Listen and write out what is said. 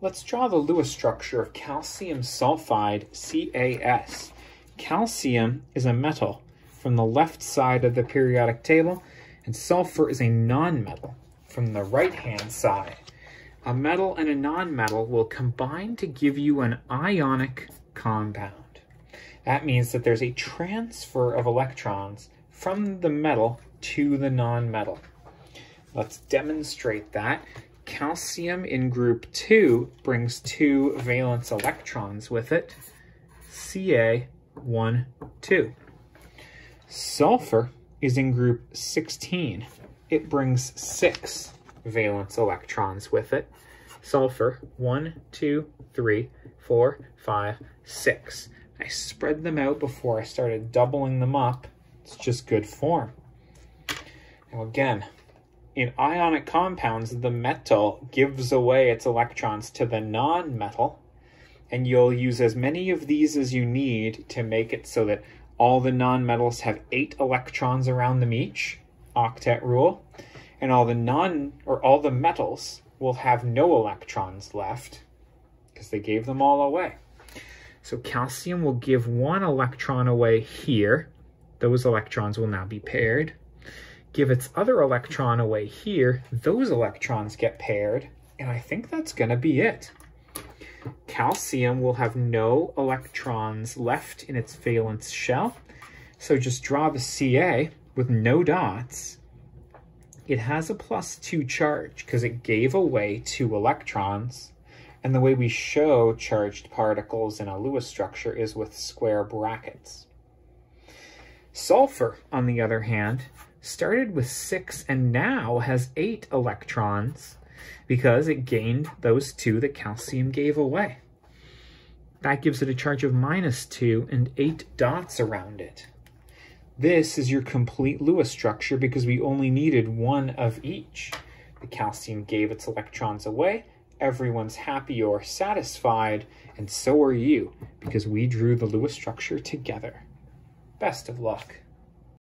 Let's draw the Lewis structure of calcium sulfide, CaS. Calcium is a metal from the left side of the periodic table, and sulfur is a nonmetal from the right-hand side. A metal and a nonmetal will combine to give you an ionic compound. That means that there's a transfer of electrons from the metal to the nonmetal. Let's demonstrate that calcium in group 2 brings two valence electrons with it, Ca1, 2. Sulfur is in group 16. It brings six valence electrons with it. Sulfur, one, two, three, four, five, six. I spread them out before I started doubling them up. It's just good form. Now again, in ionic compounds, the metal gives away its electrons to the non-metal, and you'll use as many of these as you need to make it so that all the non-metals have eight electrons around them each, octet rule, and all the non or all the metals will have no electrons left because they gave them all away. So calcium will give one electron away here. Those electrons will now be paired give its other electron away here, those electrons get paired, and I think that's going to be it. Calcium will have no electrons left in its valence shell, so just draw the Ca with no dots. It has a plus 2 charge because it gave away two electrons, and the way we show charged particles in a Lewis structure is with square brackets. Sulfur, on the other hand, started with six and now has eight electrons because it gained those two that calcium gave away. That gives it a charge of minus two and eight dots around it. This is your complete Lewis structure because we only needed one of each. The calcium gave its electrons away, everyone's happy or satisfied, and so are you because we drew the Lewis structure together. Best of luck.